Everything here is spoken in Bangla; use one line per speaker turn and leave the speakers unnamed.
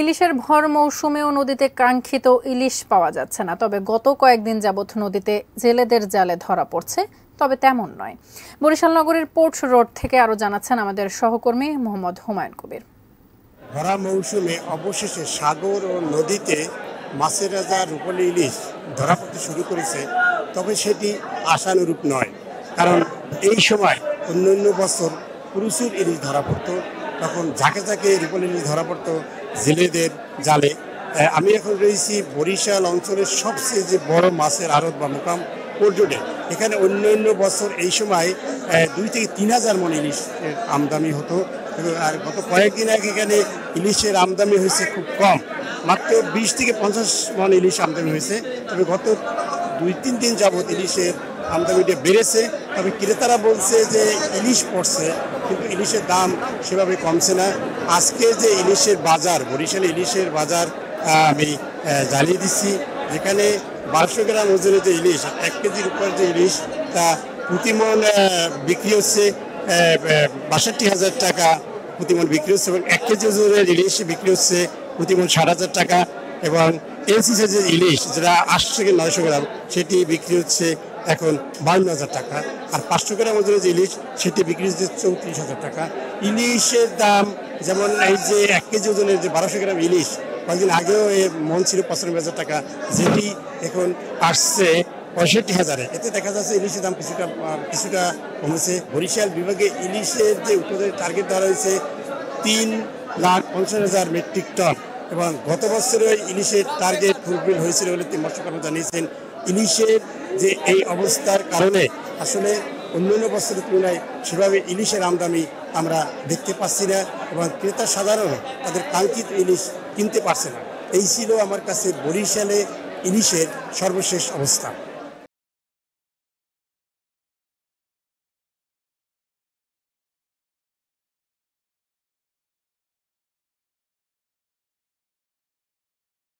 ইলিশের ভর মৌসুমেও নদীতে কাঙ্ক্ষিত ইলিশ পাওয়া যাচ্ছে না। তবে গত কয়েকদিন যাবৎ নদীতে জেলেদের জালে ধরা পড়ছে, তবে তেমন নয়। বরিশাল নগরের পোর্ট রোড থেকে আরও জানাচ্ছেন আমাদের সহকর্মী মোহাম্মদ হুমায়ুন কবির।
ভরা মৌসুমে অবশেষে সাগর ও নদীতে মাছের রাজা রূপলি ইলিশ ধরা পড়তে শুরু করেছে, তবে সেটি আশানুরূপ নয়। কারণ এই সময় অন্য অন্য বছর প্রচুর ইলিশ ধরা পড়তো তখন ঝাঁকে ঝাঁকে রূপলি ইলিশ ধরা পড়তো জেলেদের জালে। আমি এখন রয়েছি বরিশাল অঞ্চলের সবচেয়ে যে বড় মাছের আড়ত বা মোকাম পর্যটে এখানে অন্য অন্য বছর এই সময় দুই থেকে তিন হাজার মন ইলিশের আমদানি হতো আর গত কয়েকদিন আগে এখানে ইলিশের আমদানি হয়েছে খুব কম। মাত্র বিশ থেকে পঞ্চাশ মন ইলিশ আমদানি হয়েছে। তবে গত দুই, তিন দিন যাবৎ ইলিশের আমদানিটা বেড়েছে। তবে ক্রেতারা বলছে যে ইলিশ পড়ছে, কিন্তু ইলিশের দাম সেভাবে কমছে না। আজকে যে ইলিশের বাজার, বরিশালে ইলিশের বাজার আমি জানিয়ে দিচ্ছি, যেখানে বারোশো গ্রাম ওজনের যে ইলিশ, এক কেজির উপর যে ইলিশ, তা প্রতিমন বিক্রি হচ্ছে বাষট্টি হাজার টাকা প্রতিমন বিক্রি হচ্ছে এবং এক কেজি ওজনের ইলিশ বিক্রি হচ্ছে প্রতিমন ষাট হাজার টাকা এবং এলসি যে ইলিশ যেটা আটশো থেকে নয়শো গ্রাম, সেটি বিক্রি হচ্ছে এখন বান্ন হাজার টাকা। আর পাঁচশো গ্রাম ওজনের যে ইলিশ, সেটি বিক্রি হচ্ছে চৌত্রিশ হাজার টাকা। ইলিশের দাম যেমন এই যে এক কেজি ওজনের যে বারোশো গ্রাম ইলিশ, কয়েকদিন আগেও এ মন ছিল পঁচানব্বই হাজার টাকা, যেটি এখন আসছে পঁয়ষট্টি হাজারে। এতে দেখা যাচ্ছে ইলিশের দাম কিছুটা কিছুটা কমেছে। বরিশাল বিভাগে ইলিশের যে উৎপাদনের টার্গেট ধরা হয়েছে তিন লাখ পঞ্চাশ হাজার মেট্রিক টন এবং গত বছরে ইলিশের টার্গেট ফুলফিল হয়েছিল বলে তিনি মৎস্যকর্মী জানিয়েছেন। ইলিশের যে এই অবস্থার কারণে আসলে অন্যান্য বছরের তুলনায় সেভাবে ইলিশের আমদানি আমরা দেখতে পাচ্ছি না এবং ক্রেতা সাধারণ তাদের কাঙ্ক্ষিত ইলিশ কিনতে পারছে না। এই ছিল আমার কাছে বরিশালে ইলিশের সর্বশেষ অবস্থা।